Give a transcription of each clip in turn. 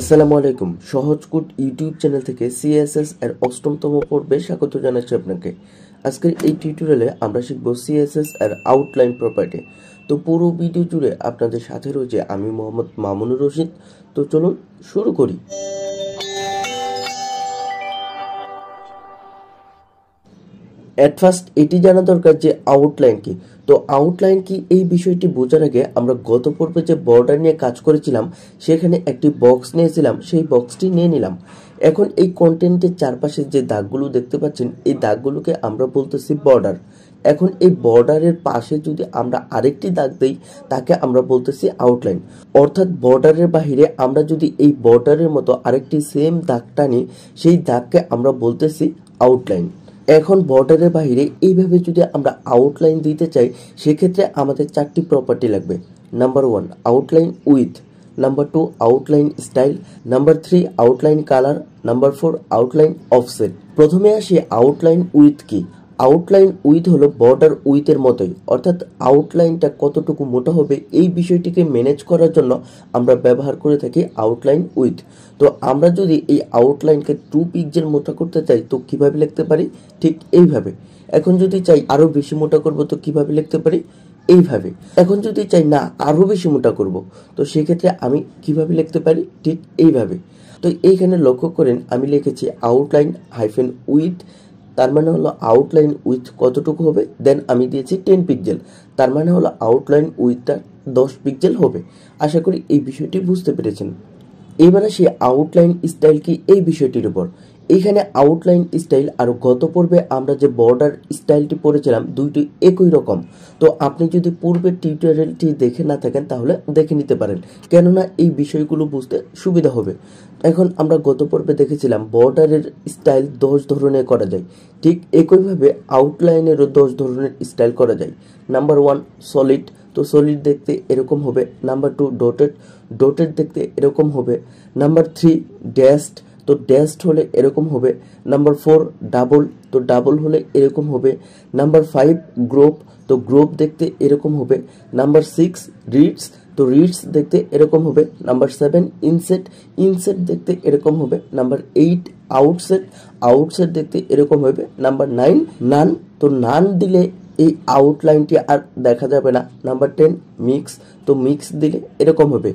আসসালামু আলাইকুম। সহজকুট ইউটিউব চ্যানেল থেকে সিএসএস এর অষ্টমতম পর্বে স্বাগত জানাচ্ছি আপনাকে। আজকের এই টিউটোরিয়ালে আমরা শিখব সিএসএস এর আউটলাইন প্রপার্টি তো পুরো ভিডিও জুড়ে আপনাদের সাথে রয়েছে আমি মোহাম্মদ মামুনুর রশিদ। তো চলুন শুরু করি। অ্যাট ফার্স্ট এটি জানা দরকার যে আউটলাইন কি। তো আউটলাইন কি এই বিষয়টি বোঝার আগে আমরা গত পর্বে যে বর্ডার নিয়ে কাজ করেছিলাম, সেখানে একটি বক্স নিয়েছিলাম, সেই বক্সটি নিয়ে নিলাম। এখন এই কন্টেন্টের চারপাশে যে দাগগুলো দেখতে পাচ্ছেন, এই দাগগুলোকে আমরা বলতেছি বর্ডার এখন এই বর্ডারের পাশে যদি আমরা আরেকটি দাগ দিই, তাকে আমরা বলতেছি আউটলাইন অর্থাৎ বর্ডারের বাহিরে আমরা যদি এই বর্ডারের মতো আরেকটি সেম দাগ টানি, সেই দাগকে আমরা বলতেছি আউটলাইন এখন বর্ডারের বাইরে এইভাবে যদি আমরা আউটলাইন দিতে চাই, সেক্ষেত্রে আমাদের চারটি প্রপার্টি লাগবে। Number one outline width number two outline style number three outline colour number four outline offset প্রথমে আসি আউটলাইন উইথ কি? আউটলাইন উইথ হলো বর্ডার উইথের মতোই। অর্থাৎ আউটলাইনটা কতটুকু মোটা হবে এই বিষয়টিকে ম্যানেজ করার জন্য আমরা ব্যবহার করে থাকি আউটলাইন উইথ তো আমরা যদি এই আউটলাইনকে টু পিকজেল মোটা করতে চাই, তো কীভাবে লিখতে পারি? ঠিক এইভাবে। এখন যদি চাই আরও বেশি মোটা করব, তো কীভাবে লিখতে পারি? এইভাবে। এখন যদি চাই না আরও বেশি মোটা করব, তো সেক্ষেত্রে আমি কীভাবে লিখতে পারি? ঠিক এইভাবে। তো এইখানে লক্ষ্য করেন, আমি লিখেছি আউটলাইন হাইফেন উইথ তার মানে হলো আউটলাইন উইথ কতটুকু হবে? দেন আমি দিয়েছি টেন পিক্সেল তার মানে হলো আউটলাইন উইথটা দশ পিক্সেল হবে। আশা করি এই বিষয়টি বুঝতে পেরেছেন। এবার আসি আউটলাইন স্টাইল কি? এই বিষয়টির উপর। এখানে আউটলাইন স্টাইল আর গত পর্বে আমরা যে বর্ডার স্টাইলটি পড়েছিলাম, দুইটি একই রকম। তো আপনি যদি পূর্বের টিউটোরিয়ালটি দেখে না থাকেন, তাহলে দেখে নিতে পারেন। কেননা এই বিষয়গুলো বুঝতে সুবিধা হবে। এখন আমরা গত পর্বে দেখেছিলাম বর্ডারের স্টাইল দশ ধরনের করা যায়। ঠিক একইভাবে আউটলাইনেরও দশ ধরনের স্টাইল করা যায়। Number one, solid. তো সলিড দেখতে এরকম হবে। Number two, dotted. ডটেড দেখতে এরকম হবে। নাম্বার থ্রি ড্যাস্ট তো ড্যাস্ট হলে এরকম হবে। Number four, double. তো ডাবল হলে এরকম হবে। Number five, groove. তো গ্রোপ দেখতে এরকম হবে। Number six, ridge. তো রিডস দেখতে এরকম হবে। নাম্বার সেভেন ইনসেট ইনসেট দেখতে এরকম হবে। নাম্বার এইট আউটসেট আউটসেট দেখতে এরকম হবে। নাম্বার নাইন নান তো নান দিলে এই আউটলাইনটি আর দেখা যাবে না। নাম্বার টেন মিক্স তো মিক্স দিলে এরকম হবে।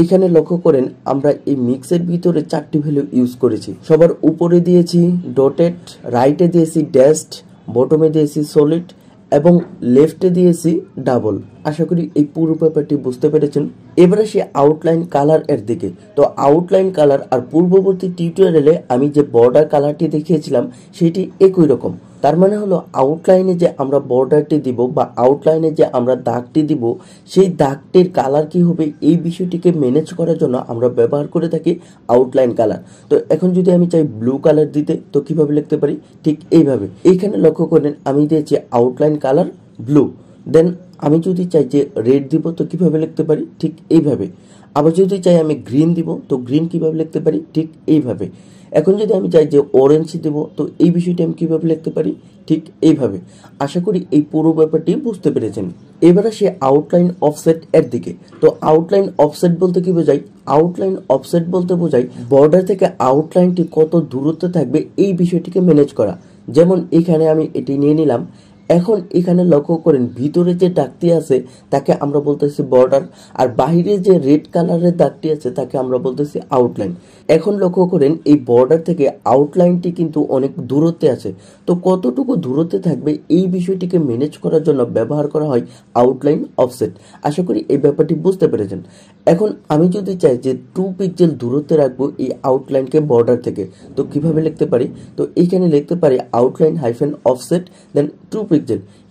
এখানে লক্ষ্য করেন, আমরা এই মিক্সের ভিতরে চারটি ভ্যালু ইউজ করেছি। সবার উপরে দিয়েছি ডটেড রাইটে দিয়েছি ড্যাস্ট বটমে দিয়েছি সলিড এবং লেফটে দিয়েছি ডাবল আশা করি এই পুরো ব্যাপারটি বুঝতে পেরেছেন। এবার আসি আউটলাইন কালারের দিকে। তো আউটলাইন কালার আর পূর্ববর্তী টিউটোরিয়ালে আমি যে বর্ডার কালারটি দেখিয়েছিলাম, সেটি একই রকম। তার মানে হলো আউটলাইনে যে আমরা বর্ডারটি দিব বা আউটলাইনে যে আমরা দাগটি দিব, সেই দাগটির কালার কি হবে এই বিষয়টিকে ম্যানেজ করার জন্য আমরা ব্যবহার করে থাকি আউটলাইন কালার তো এখন যদি আমি চাই ব্লু কালার দিতে, তো কীভাবে লিখতে পারি? ঠিক এইভাবে। এইখানে লক্ষ্য করেন আমি দিয়েছি আউটলাইন কালার ব্লু দেন আমি যদি চাই যে রেড দিব, তো কীভাবে লিখতে পারি? ঠিক এইভাবে। আবার যদি চাই আমি গ্রিন দিব, তো গ্রিন কীভাবে লিখতে পারি? ঠিক এইভাবে। এখন যদি আমি চাই যে অরেঞ্জ দেব, তো এই বিষয়টি আমি কীভাবে লিখতে পারি? ঠিক এইভাবে। আশা করি এই পুরো ব্যাপারটি বুঝতে পেরেছেন। এবার আসে আউটলাইন অফসেট এর দিকে। তো আউটলাইন অফসেট বলতে কি বোঝায়? আউটলাইন অফসেট বলতে বোঝায় বর্ডার থেকে আউটলাইনটি কত দূরত্বে থাকবে এই বিষয়টিকে ম্যানেজ করা। যেমন এখানে আমি এটি নিয়ে নিলাম। এখন এখানে লক্ষ্য করেন, ভিতরে যে দাগটি আছে, তাকে আমরা বলতেছি বর্ডার আর বাহিরে যে রেড কালারের দাগটি আছে, তাকে আমরা বলতেছি আউটলাইন এখন লক্ষ্য করেন, এই বর্ডার থেকে আউটলাইনটি কিন্তু অনেক দূরত্বে আছে। তো কতটুকু দূরত্বে থাকবে, এই বিষয়টিকে ম্যানেজ করার জন্য ব্যবহার করা হয় আউটলাইন অফসেট আশা করি এই ব্যাপারটি বুঝতে পেরেছেন। এখন আমি যদি চাই যে টু পিক্সেল দূরত্বে রাখব এই আউটলাইনকে বর্ডার থেকে, তো কীভাবে লিখতে পারি? তো এইখানে লিখতে পারি outline hyphen offset then two pixel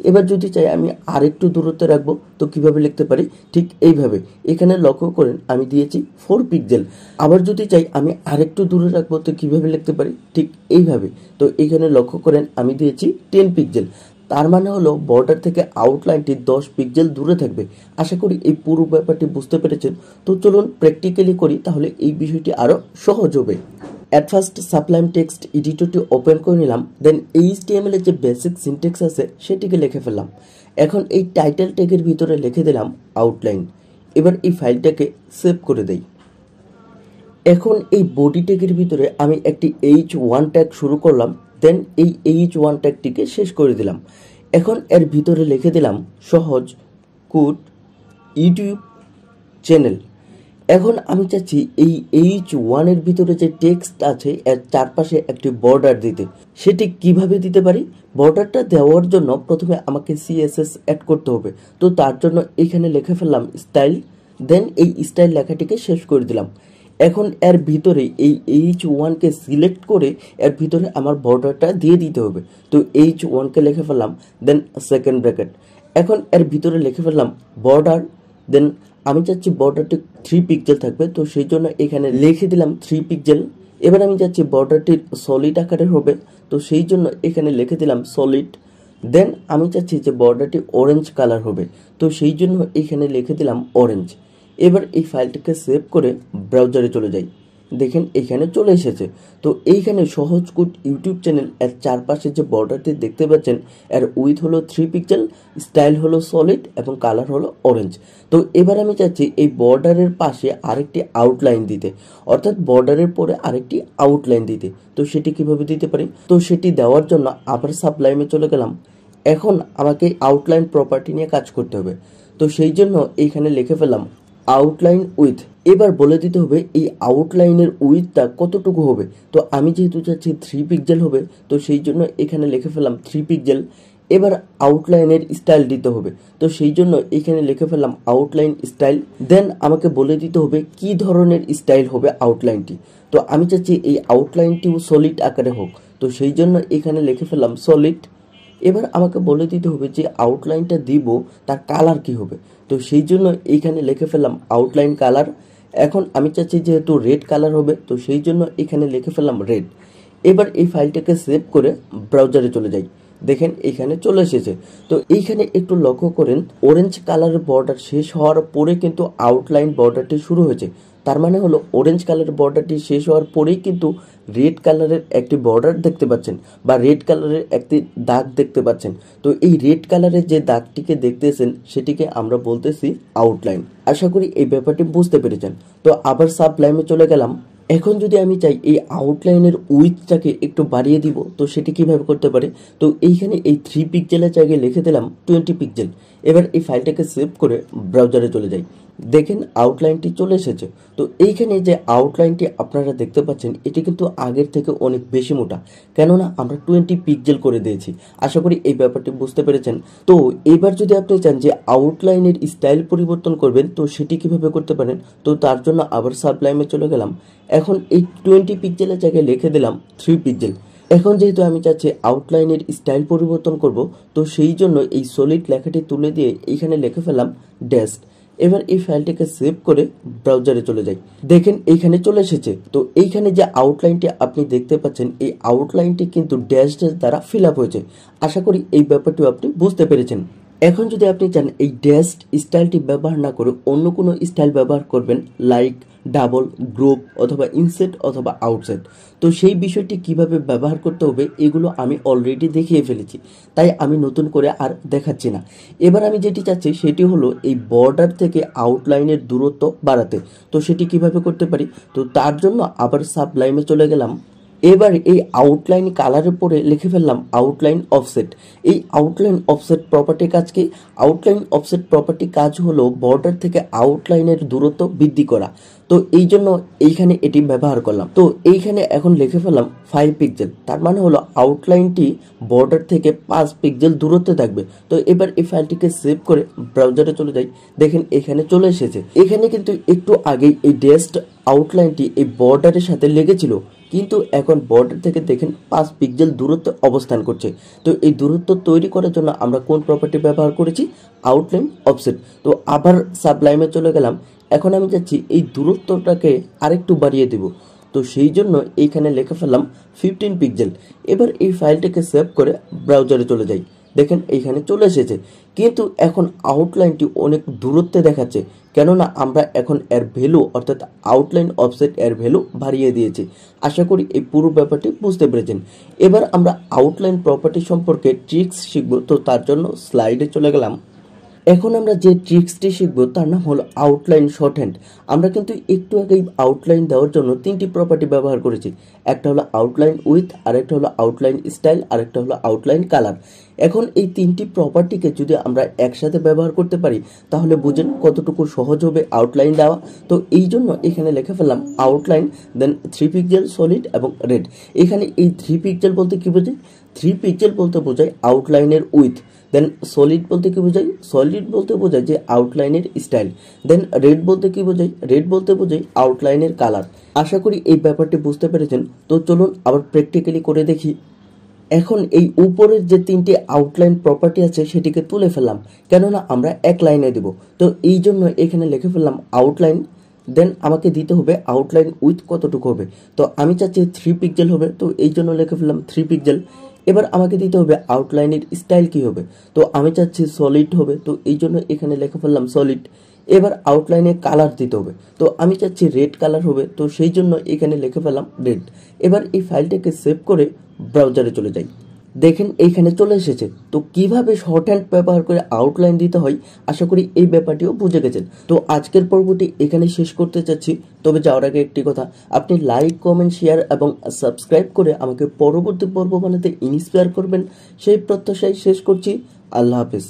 এবার যদি চাই আমি আরেকটু দূরত্বে রাখব, তো কীভাবে লিখতে পারি? ঠিক এইভাবে। এখানে লক্ষ্য করেন, আমি দিয়েছি ফোর পিক্সেল আবার যদি চাই আমি আরেকটু দূরে রাখব, তো কীভাবে লিখতে পারি? ঠিক এইভাবে। তো এখানে লক্ষ্য করেন, আমি দিয়েছি টেন পিক্সেল তার মানে হলো বর্ডার থেকে আউটলাইনটি দশ পিক্সেল দূরে থাকবে। আশা করি এই পুরো ব্যাপারটি বুঝতে পেরেছেন। তো চলুন প্র্যাকটিক্যালি করি, তাহলে এই বিষয়টি আরও সহজ হবে। অ্যাট ফার্স্ট সাপ্লাইম টেক্সট এডিটরটি ওপেন করে নিলাম দেন এইচটিএমএল এর যে বেসিক সিনটেক্স আছে সেটিকে লিখে ফেললাম। এখন এই টাইটেল ট্যাগের ভিতরে লিখে দিলাম আউটলাইন এবার এই ফাইলটাকে সেভ করে দেই। এখন এই বডি ট্যাগের ভিতরে আমি একটি এইচ ওয়ান ট্যাগ শুরু করলাম দেন এই এইচ ওয়ান ট্যাগটিকে শেষ করে দিলাম। এখন এর ভিতরে লিখে দিলাম সহজ কুড ইউটিউব চ্যানেল এখন আমি চাচ্ছি এই এইচ ওয়ানের ভিতরে যে টেক্সট আছে, এর চারপাশে একটি বর্ডার দিতে। সেটি কীভাবে দিতে পারি? বর্ডারটা দেওয়ার জন্য প্রথমে আমাকে সিএসএস অ্যাড করতে হবে। তো তার জন্য এখানে লিখে ফেললাম স্টাইল দেন এই স্টাইল লেখাটিকে শেষ করে দিলাম। এখন এর ভিতরে এই এইচ ওয়ানকে সিলেক্ট করে এর ভিতরে আমার বর্ডারটা দিয়ে দিতে হবে। তো এইচ ওয়ানকে লিখে ফেললাম দেন সেকেন্ড ব্র্যাকেট এখন এর ভিতরে লিখে ফেললাম বর্ডার দেন আমি চাচ্ছি বর্ডারটি থ্রি পিক্সেল থাকবে, তো সেই জন্য এখানে লিখে দিলাম থ্রি পিক্সেল এবার আমি চাচ্ছি বর্ডারটির সলিড আকারের হবে, তো সেই জন্য এখানে লিখে দিলাম সলিড দেন আমি চাচ্ছি যে বর্ডারটি অরেঞ্জ কালার হবে, তো সেই জন্য এখানে লিখে দিলাম অরেঞ্জ এবার এই ফাইলটিকে সেভ করে ব্রাউজারে চলে যাই। দেখেন এখানে চলে এসেছে। তো এইখানে সহজ কুট ইউটিউব চ্যানেল এর চারপাশে যে বর্ডারটি দেখতে পাচ্ছেন, এর উইথ হলো থ্রি পিক্সেল স্টাইল হলো সলিড এবং কালার হলো অরেঞ্জ তো এবার আমি চাচ্ছি এই বর্ডারের পাশে আরেকটি আউটলাইন দিতে। অর্থাৎ বর্ডারের পরে আরেকটি আউটলাইন দিতে। তো সেটি কীভাবে দিতে পারি? তো সেটি দেওয়ার জন্য আবার সাবলাইমে চলে গেলাম। এখন আমাকে আউটলাইন প্রপার্টি নিয়ে কাজ করতে হবে। তো সেই জন্য এইখানে লিখে ফেললাম আউটলাইন উইথ এবার বলে দিতে হবে, এই আউটলাইনের উইথটা কতটুকু হবে? তো আমি যেহেতু চাচ্ছি থ্রি পিক্সেল হবে, তো সেই জন্য এখানে লিখে ফেললাম থ্রি পিক্সেল এবার আউটলাইনের স্টাইল দিতে হবে, তো সেই জন্য এখানে লিখে ফেললাম আউটলাইন স্টাইল দেন আমাকে বলে দিতে হবে, কি ধরনের স্টাইল হবে আউটলাইনটি তো আমি চাচ্ছি এই আউটলাইনটিও সলিড আকারে হোক, তো সেই জন্য এখানে লিখে ফেললাম সলিড এবার আমাকে বলে দিতে হবে যে আউটলাইনটা দিব, তার কালার কি হবে। তো সেই জন্য এইখানে লিখে ফেললাম আউটলাইন কালার এখন আমি চাচ্ছি যেহেতু রেড কালার হবে, তো সেই জন্য এখানে লিখে ফেললাম রেড এবার এই ফাইলটাকে সেভ করে ব্রাউজারে চলে যাই। দেখেন এখানে চলে এসেছে। তো এইখানে একটু লক্ষ্য করেন অরেঞ্জ কালারের বর্ডার শেষ হওয়ার পরে কিন্তু আউটলাইন বর্ডারটি শুরু হয়েছে। তার মানে হলো অরেঞ্জ কালারের বর্ডারটি শেষ হওয়ার পরেই কিন্তু রেড কালারের একটি বর্ডার দেখতে পাচ্ছেন বা রেড কালারের একটি দাগ দেখতে পাচ্ছেন। তো এই রেড কালারের যে দাগটিকে দেখতেছেন, সেটিকে আমরা বলতেছি আউটলাইন আশা করি এই ব্যাপারটি বুঝতে পেরেছেন। তো আবার সাব লাইনে চলে গেলাম। এখন যদি আমি চাই এই আউটলাইনের উইথটাকে একটু বাড়িয়ে দিব, তো সেটি কীভাবে করতে পারে? তো এইখানে এই থ্রি পিক্সেলের জায়গায় লিখে দিলাম টোয়েন্টি পিক্সেল এবার এই ফাইলটাকে সেভ করে ব্রাউজারে চলে যাই। দেখেন আউটলাইনটি চলে এসেছে। তো এইখানে যে আউটলাইনটি আপনারা দেখতে পাচ্ছেন, এটি কিন্তু আগের থেকে অনেক বেশি মোটা। কেননা আমরা টোয়েন্টি পিক্সেল করে দিয়েছি। আশা করি এই ব্যাপারটি বুঝতে পেরেছেন। তো এবার যদি আপনি চান যে আউটলাইনের স্টাইল পরিবর্তন করবেন, তো সেটি কীভাবে করতে পারেন? তো তার জন্য আবার সাবলাইমে চলে গেলাম। এখন এই টোয়েন্টি পিক্সেলের জায়গায় লিখে দিলাম থ্রি পিক্সেল এখন যেহেতু আমি চাচ্ছি আউটলাইনের স্টাইল পরিবর্তন করব, তো সেই জন্য এই সলিড লেখাটি তুলে দিয়ে এইখানে লিখে ফেলাম ডেস্ক এবার এই ফাইলটিকে সেভ করে ব্রাউজারে চলে যাই। দেখেন এইখানে চলে এসেছে। তো এইখানে যে আউটলাইনটি আপনি দেখতে পাচ্ছেন, এই আউটলাইনটি কিন্তু ড্যাশ ড্যাশ দ্বারা ফিল আপ হয়েছে। আশা করি এই ব্যাপারটিও আপনি বুঝতে পেরেছেন। এখন যদি আপনি চান এই ড্যাশ স্টাইলটি ব্যবহার না করে অন্য কোনো স্টাইল ব্যবহার করবেন লাইক ডাবল গ্রুপ অথবা ইনসেট অথবা আউটসেট তো সেই বিষয়টি কীভাবে ব্যবহার করতে হবে এগুলো আমি অলরেডি দেখিয়ে ফেলেছি, তাই আমি নতুন করে আর দেখাচ্ছি না। এবার আমি যেটি চাচ্ছি সেটি হলো এই বর্ডার থেকে আউটলাইনের দূরত্ব বাড়াতে, তো সেটি কীভাবে করতে পারি? তো তার জন্য আবার সাব লাইনে চলে গেলাম। এবার এই আউটলাইন কালারের পরে লিখে ফেললাম আউটলাইন অফসেট এই আউটলাইন অফসেট প্রপার্টি কাজ কি? আউটলাইন অফসেট প্রপার্টি কাজ হলো বর্ডার থেকে আউটলাইনের দূরত্ব বৃদ্ধি করা। তো এই জন্য এইখানে এটি ব্যবহার করলাম। তো এইখানে এখন লিখে ফেললাম ফাইভ পিক্সেল তার মানে হলো আউটলাইনটি বর্ডার থেকে পাঁচ পিক্সেল দূরত্বে থাকবে। তো এবার এই ফাইলটিকে সেভ করে ব্রাউজারে চলে যাই। দেখেন এখানে চলে এসেছে। এখানে কিন্তু একটু আগেই এই ডেস্ট আউটলাইনটি এই বর্ডারের সাথে লেগেছিল। কিন্তু এখন বর্ডার থেকে দেখেন পাঁচ পিক্সেল দূরত্বে অবস্থান করছে। তো এই দূরত্ব তৈরি করার জন্য আমরা কোন প্রপার্টি ব্যবহার করেছি? আউটলাইন অফসেট তো আবার সাবলাইমে চলে গেলাম। এখন আমি যাচ্ছি এই দূরত্বটাকে আরেকটু বাড়িয়ে দেব। তো সেই জন্য এইখানে লেখে ফেললাম ফিফটিন পিক্সেল এবার এই ফাইলটাকে সেভ করে ব্রাউজারে চলে যাই। দেখেন এইখানে চলে এসেছে। কিন্তু এখন আউটলাইনটি অনেক দূরত্বে দেখাচ্ছে। কেননা আমরা এখন এর ভ্যালু অর্থাৎ আউটলাইন অফসেট এর ভ্যালু বাড়িয়ে দিয়েছি। আশা করি এই পুরো ব্যাপারটি বুঝতে পেরেছেন। এবার আমরা আউটলাইন প্রপার্টি সম্পর্কে ট্রিক্স শিখব। তো তার জন্য স্লাইডে চলে গেলাম। এখন আমরা যে ট্রিক্সটি শিখব, তার নাম হলো আউটলাইন শর্ট হ্যান্ড আমরা কিন্তু একটু আগেই আউটলাইন দেওয়ার জন্য তিনটি প্রপার্টি ব্যবহার করেছি। একটা হলো আউটলাইন উইথ আরেকটা হলো আউটলাইন স্টাইল আরেকটা হলো আউটলাইন কালার এখন এই তিনটি প্রপার্টিকে যদি আমরা একসাথে ব্যবহার করতে পারি, তাহলে বুঝেন কতটুকু সহজ হবে আউটলাইন দেওয়া। তো এই জন্য এখানে লিখে ফেললাম outline then three pixel solid এবং রেড এখানে এই থ্রি পিক্সেল বলতে কি বোঝায়? থ্রি পিক্সেল বলতে বোঝায় আউটলাইনের উইথ দেন সলিড বলতে কি বোঝায়? সলিড বলতে বোঝায় যে আউটলাইনের স্টাইল দেন রেড বলতে কি বোঝায়? রেড বলতে বোঝায় আউটলাইনের কালার আশা করি এই ব্যাপারটি বুঝতে পেরেছেন। তো চলুন আবার প্র্যাকটিক্যালি করে দেখি। এখন এই উপরের যে তিনটি আউটলাইন প্রপার্টি আছে, সেটিকে তুলে ফেললাম। কেননা আমরা এক লাইনে দেব। তো এই জন্য এখানে লিখে ফেললাম আউটলাইন দেন আমাকে দিতে হবে আউটলাইন উইথ কতটুকু হবে? তো আমি চাচ্ছি থ্রি পিক্সেল হবে। তো এই জন্য লিখে ফেললাম থ্রি পিক্সেল এবার আমাকে দিতে হবে আউটলাইনের স্টাইল কি হবে? তো আমি চাচ্ছি সলিড হবে, তো এই জন্য এখানে লেখা ফেললাম সলিড এবার আউটলাইনে কালার দিতে হবে, তো আমি চাচ্ছি রেড কালার হবে, তো সেই জন্য এখানে লিখে ফেললাম রেড এবার এই ফাইলটাকে সেভ করে ব্রাউজারে চলে যাই। দেখেন, এইখানে চলে এসেছে। তো কীভাবে শর্ট হ্যান্ড ব্যবহার করে আউটলাইন দিতে হয়, আশা করি এই ব্যাপারটিও বুঝে গেছেন। তো আজকের পর্বটি এখানে শেষ করতে চাচ্ছি, তবে যাওয়ার আগে একটি কথা। আপনি লাইক কমেন্ট শেয়ার এবং সাবস্ক্রাইব করে আমাকে পরবর্তী পর্ব বানাতে ইন্সপায়ার করবেন। সেই প্রত্যাশায় শেষ করছি। আল্লাহ হাফিজ।